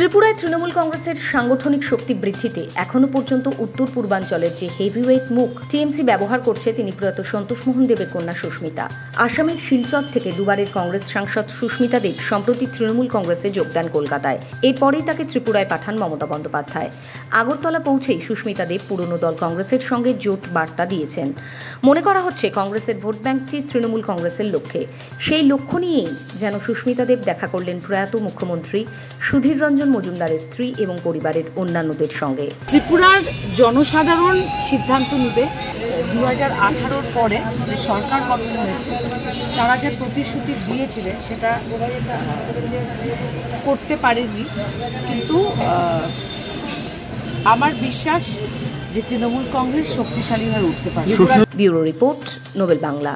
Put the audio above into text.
ত্রিপুরায় তৃণমূল কংগ্রেসের সাংগঠনিক শক্তি বৃদ্ধিতে এখনও পর্যন্ত উত্তর পূর্বাঞ্চলের যে হেভিওয়েট মুখ টিএমসি ব্যবহার করছে তিনি প্রয়াত সন্তোষমোহন দেবের কন্যা সুস্মিতা। আসামের শিলচর থেকে দুবারের কংগ্রেস সাংসদ সুস্মিতা দেব সম্প্রতি তৃণমূল কংগ্রেসে যোগদান কলকাতায়। এরপরেই তাকে ত্রিপুরায় পাঠান মমতা বন্দ্যোপাধ্যায়। আগরতলা পৌঁছেই সুস্মিতা দেব পুরনো দল কংগ্রেসের সঙ্গে জোট বার্তা দিয়েছেন। মনে করা হচ্ছে কংগ্রেসের ভোট ব্যাংকটি তৃণমূল কংগ্রেসের লক্ষ্যে। সেই লক্ষ্য নিয়েই যেন সুস্মিতা দেব দেখা করলেন প্রয়াত মুখ্যমন্ত্রী সুধীর রঞ্জন মজুমদারের স্ত্রী এবং পরিবারের অন্যান্যদের সঙ্গে। ত্রিপুরার জনসাধারণ সিদ্ধান্ত নেবে দু হাজার আঠারোর পরে যে সরকার গঠন হয়েছে তারা যে প্রতিশ্রুতি দিয়েছিলেন সেটা করতে পারেনি। কিন্তু আমার বিশ্বাস যে তৃণমূল কংগ্রেস শক্তিশালী হয়ে উঠতে পারে। Bureau report Nobel Bangla.